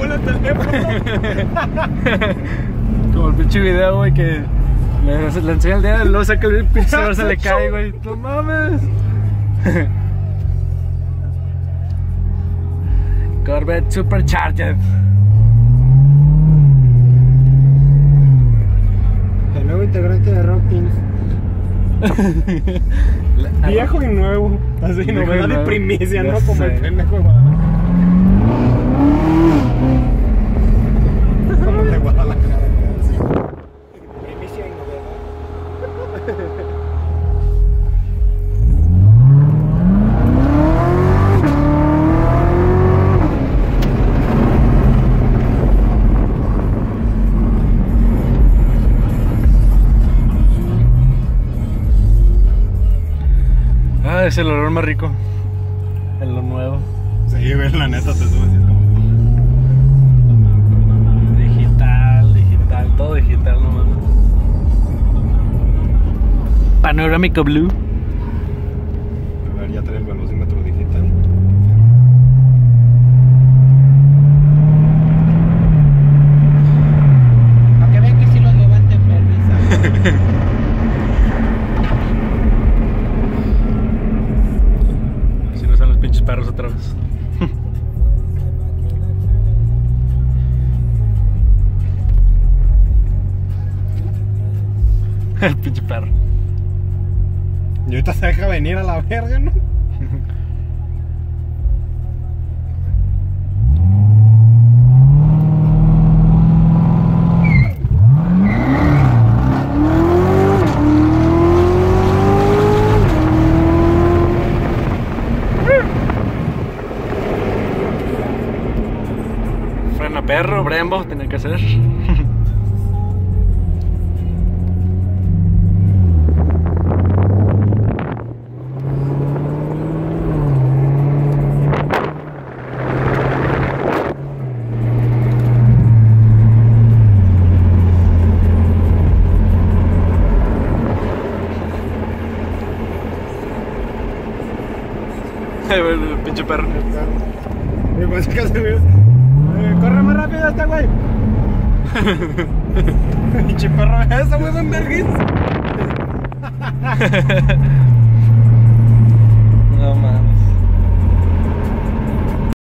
Como el pinche video, güey, que le, le enseña el dedo y luego saca el pinche celular, se le cae, güey. No mames. Corvette Supercharged. El nuevo integrante de Rockins. La- Viejo y nuevo. Así, novedad de primicia, ¿no? Como el pendejo de Guadalajara. Ah, es el olor más rico. En lo nuevo. Sí, güey, la neta te subes y es como. Digital, digital, todo digital, no mames. Panorámico Blue. A ver, ya trae el velocímetro digital. Otra vez. el pinche perro. Y ahorita se deja venir a la verga, ¿no? Perro, Brembo, tenía que ser. el pinche perro. Y pues que se corre más rápido este güey. Pinche perro, esa güey son vergüenza. No mames.